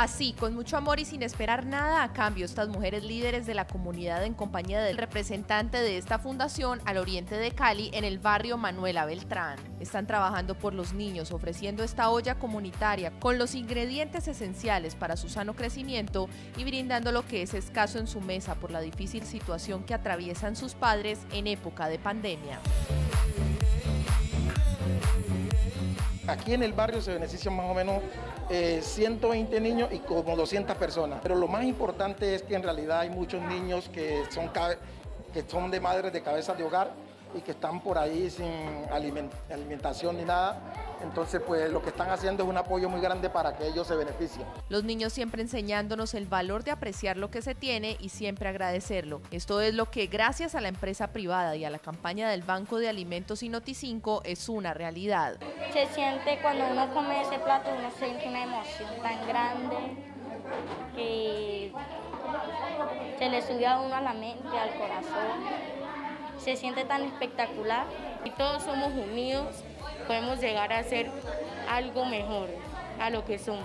Así, con mucho amor y sin esperar nada a cambio, estas mujeres líderes de la comunidad en compañía del representante de esta fundación al oriente de Cali, en el barrio Manuela Beltrán, están trabajando por los niños, ofreciendo esta olla comunitaria con los ingredientes esenciales para su sano crecimiento y brindando lo que es escaso en su mesa por la difícil situación que atraviesan sus padres en época de pandemia. Aquí en el barrio se benefician más o menos 120 eh, niños y como 200 personas. Pero lo más importante es que en realidad hay muchos niños que son, que son de madres de cabezas de hogar y que están por ahí sin alimentación ni nada. Entonces, pues lo que están haciendo es un apoyo muy grande para que ellos se beneficien. Los niños siempre enseñándonos el valor de apreciar lo que se tiene y siempre agradecerlo. Esto es lo que gracias a la empresa privada y a la campaña del Banco de Alimentos y Noticinco es una realidad. Se siente cuando uno come ese plato, uno siente una emoción tan grande que se le sube a uno a la mente, al corazón se siente tan espectacular. Y todos somos unidos, podemos llegar a ser algo mejor a lo que somos.